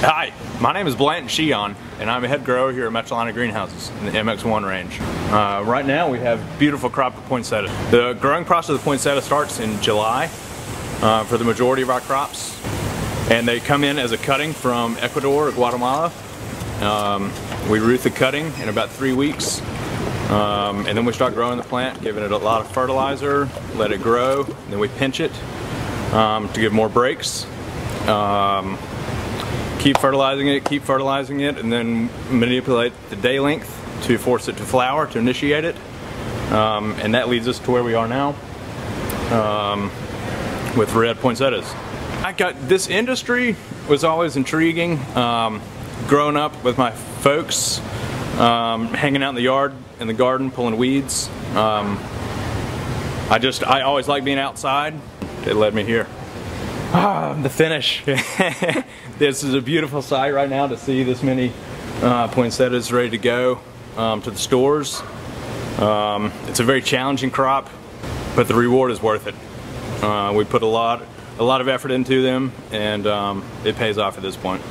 Hi, my name is Blanton Sheorn, and I'm a head grower here at Metrolina Greenhouses in the MX1 range. Uh, right now we have beautiful crop of poinsettia. The growing process of poinsettia starts in July uh, for the majority of our crops, and they come in as a cutting from Ecuador or Guatemala. Um, we root the cutting in about three weeks, um, and then we start growing the plant, giving it a lot of fertilizer, let it grow, then we pinch it um, to give more breaks. Um, keep fertilizing it, keep fertilizing it, and then manipulate the day length to force it to flower, to initiate it. Um, and that leads us to where we are now um, with red poinsettias. I got this industry was always intriguing. Um, growing up with my folks, um, hanging out in the yard, in the garden, pulling weeds. Um, I just, I always like being outside. It led me here. Ah, the finish. this is a beautiful sight right now to see this many uh, poinsettias ready to go um, to the stores. Um, it's a very challenging crop, but the reward is worth it. Uh, we put a lot, a lot of effort into them, and um, it pays off at this point.